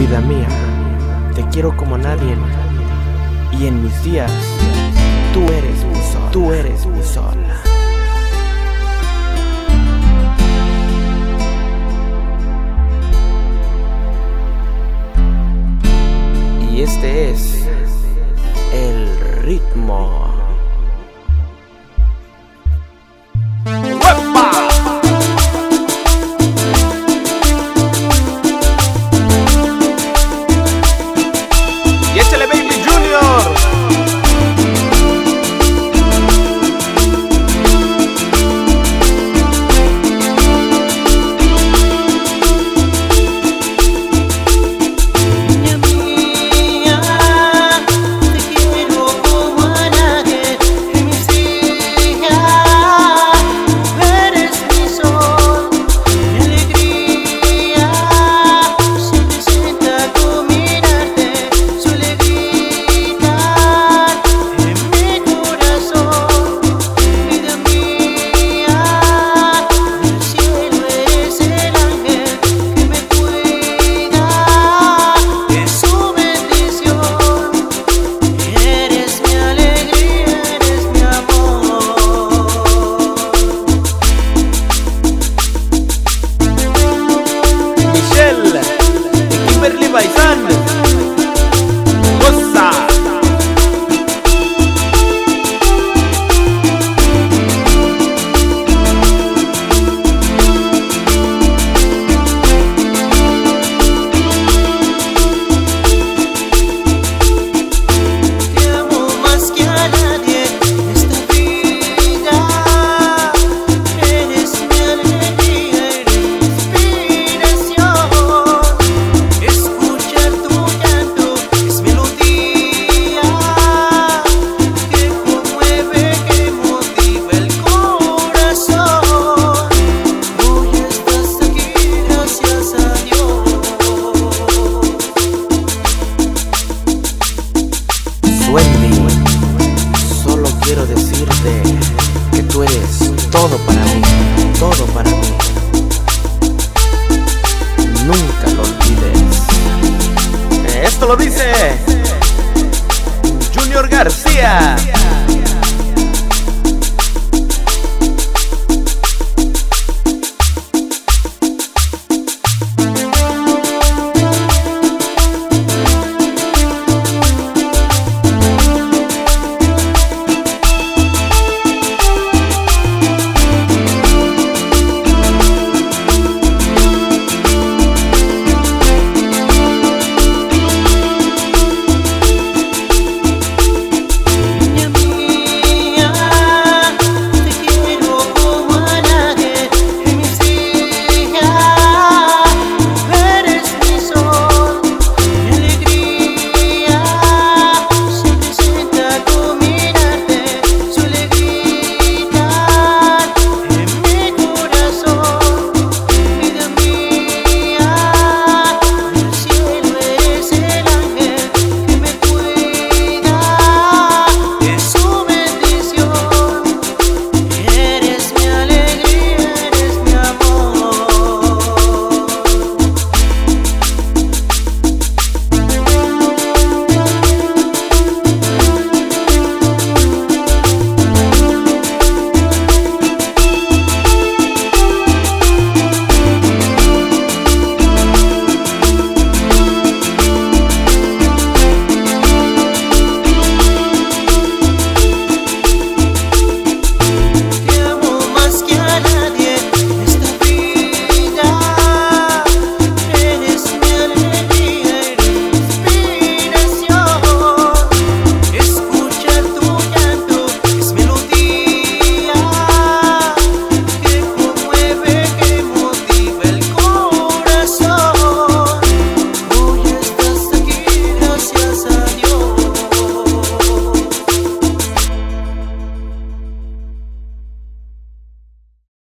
Vida mía, te quiero como nadie. Y en mis días, tú eres mi sol. Tú eres mi sol. Y este es el ritmo. que tú eres todo para mí, todo para mí. Nunca lo olvides. Esto lo dice.